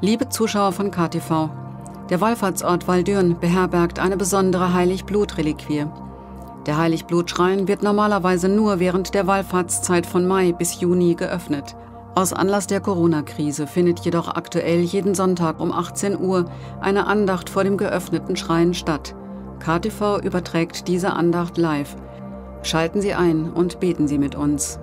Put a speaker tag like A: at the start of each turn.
A: Liebe Zuschauer von KTV, der Wallfahrtsort Waldürn beherbergt eine besondere Heiligblut-Reliquie. Der Heiligblut-Schrein wird normalerweise nur während der Wallfahrtszeit von Mai bis Juni geöffnet. Aus Anlass der Corona-Krise findet jedoch aktuell jeden Sonntag um 18 Uhr eine Andacht vor dem geöffneten Schrein statt. KTV überträgt diese Andacht live. Schalten Sie ein und beten Sie mit uns.